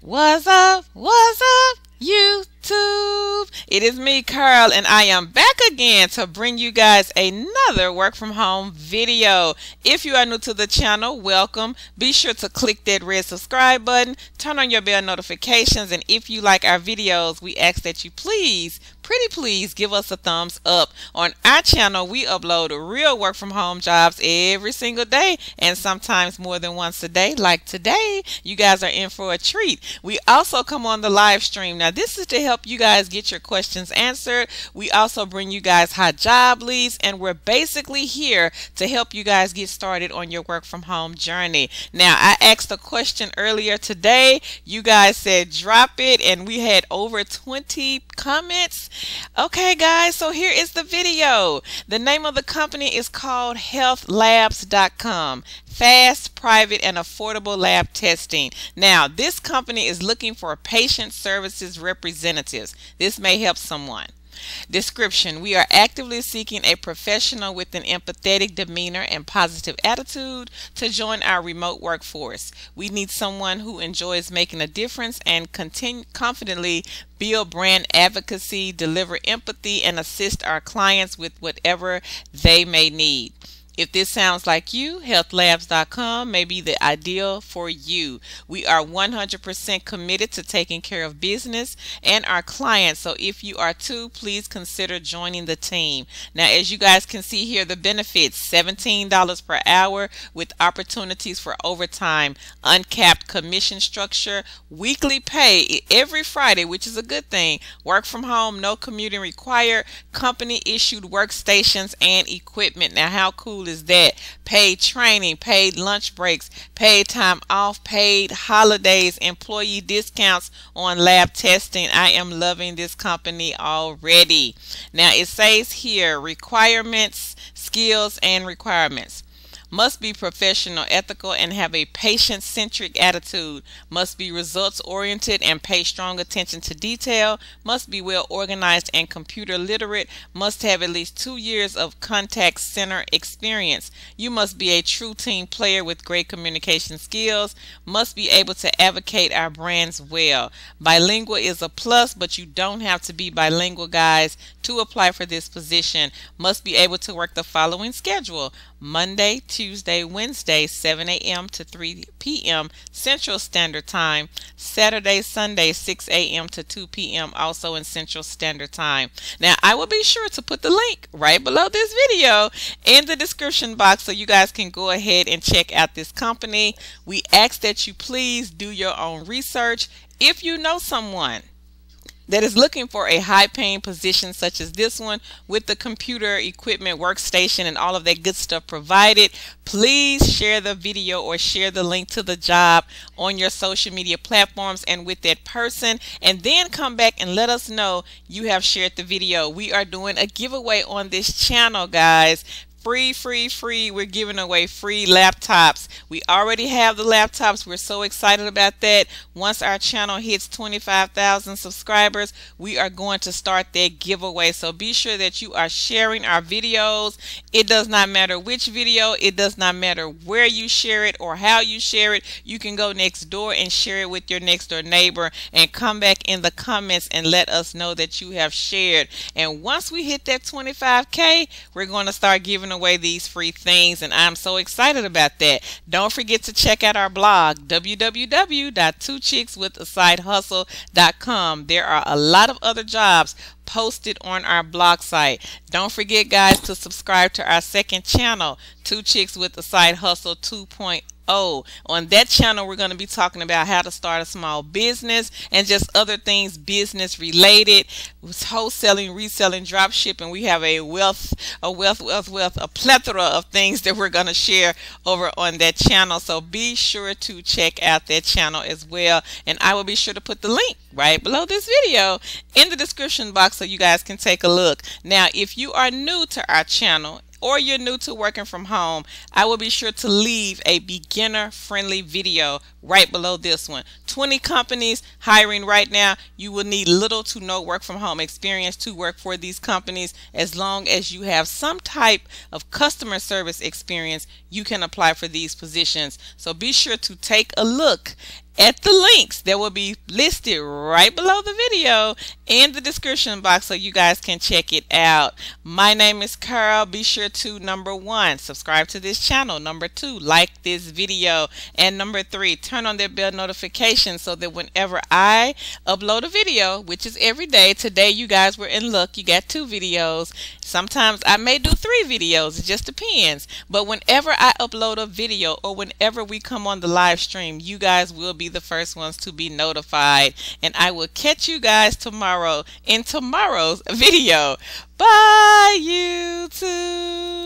What's up? What's up? YouTube. It is me, Carl, and I am back again to bring you guys another work from home video. If you are new to the channel, welcome. Be sure to click that red subscribe button, turn on your bell notifications, and if you like our videos, we ask that you please pretty please give us a thumbs up. On our channel, we upload real work from home jobs every single day and sometimes more than once a day. Like today, you guys are in for a treat. We also come on the live stream. Now, this is to help you guys get your questions answered. We also bring you guys hot job leads, and we're basically here to help you guys get started on your work from home journey. Now, I asked a question earlier today. You guys said drop it, and we had over 20 comments Okay guys, so here is the video. The name of the company is called healthlabs.com. Fast, private, and affordable lab testing. Now, this company is looking for patient services representatives. This may help someone. Description We are actively seeking a professional with an empathetic demeanor and positive attitude to join our remote workforce. We need someone who enjoys making a difference and continue confidently build brand advocacy, deliver empathy, and assist our clients with whatever they may need. If this sounds like you, healthlabs.com may be the ideal for you. We are 100% committed to taking care of business and our clients. So if you are too, please consider joining the team. Now, as you guys can see here, the benefits $17 per hour with opportunities for overtime, uncapped commission structure, weekly pay every Friday, which is a good thing, work from home, no commuting required, company issued workstations and equipment. Now, how cool is that paid training, paid lunch breaks, paid time off, paid holidays, employee discounts on lab testing. I am loving this company already. Now it says here requirements, skills, and requirements must be professional, ethical, and have a patient centric attitude, must be results oriented and pay strong attention to detail, must be well organized and computer literate, must have at least two years of contact center experience. You must be a true team player with great communication skills, must be able to advocate our brands well. Bilingual is a plus, but you don't have to be bilingual, guys, to apply for this position. Must be able to work the following schedule Monday, Tuesday, Wednesday, 7 a.m. to 3 p.m. Central Standard Time, Saturday, Sunday, 6 a.m. to 2 p.m. also in Central Standard Time. Now, I will be sure to put the link right below this video in the description box so you guys can go ahead and check out this company. We ask that you please do your own research. If you know someone that is looking for a high paying position such as this one with the computer equipment workstation and all of that good stuff provided please share the video or share the link to the job on your social media platforms and with that person. And then come back and let us know you have shared the video. We are doing a giveaway on this channel guys free, free, free. We're giving away free laptops. We already have the laptops. We're so excited about that. Once our channel hits 25,000 subscribers, we are going to start that giveaway. So be sure that you are sharing our videos. It does not matter which video. It does not matter where you share it or how you share it. You can go next door and share it with your next door neighbor and come back in the comments and let us know that you have shared. And once we hit that 25K, we're going to start giving giving away these free things, and I'm so excited about that. Don't forget to check out our blog, www.twochickswithasidehustle.com. There are a lot of other jobs posted on our blog site. Don't forget, guys, to subscribe to our second channel, Two Chicks with a Side Hustle 2.0. Oh, on that channel, we're going to be talking about how to start a small business and just other things business related, wholesaling, reselling, drop shipping. We have a wealth, a wealth, wealth, wealth, a plethora of things that we're going to share over on that channel. So be sure to check out that channel as well. And I will be sure to put the link right below this video in the description box so you guys can take a look. Now, if you are new to our channel or you're new to working from home, I will be sure to leave a beginner friendly video right below this one. 20 companies hiring right now. You will need little to no work from home experience to work for these companies. As long as you have some type of customer service experience, you can apply for these positions. So be sure to take a look at the links that will be listed right below the video in the description box so you guys can check it out. My name is Carl. Be sure to number one, subscribe to this channel. Number two, like this video. And number three, turn on that bell notification so that whenever I upload a video, which is every day, today you guys were in luck. You got two videos. Sometimes I may do three videos. It just depends. But whenever I upload a video or whenever we come on the live stream, you guys will the first ones to be notified. And I will catch you guys tomorrow in tomorrow's video. Bye, YouTube.